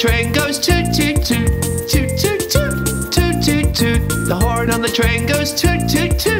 train goes toot toot toot toot toot toot toot toot toot. The horn on the train goes toot toot toot.